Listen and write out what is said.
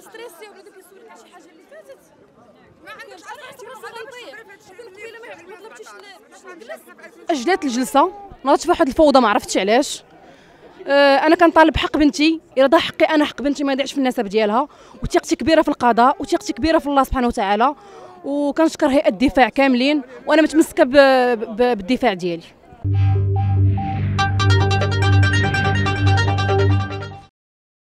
ستريسي ولا كيسولك على شي حاجة اللي فاتت ما عندكش الجلسه نهضت في واحد الفوضى ما عرفتش علاش. آه، أنا كنطالب حق بنتي إلا ضاع حقي أنا حق بنتي ما يضيعش في النسب ديالها. وثقتي كبيرة في القضاء وثقتي كبيرة في الله سبحانه وتعالى. وكنشكر هيئة الدفاع كاملين وأنا متمسكة بالدفاع ديالي.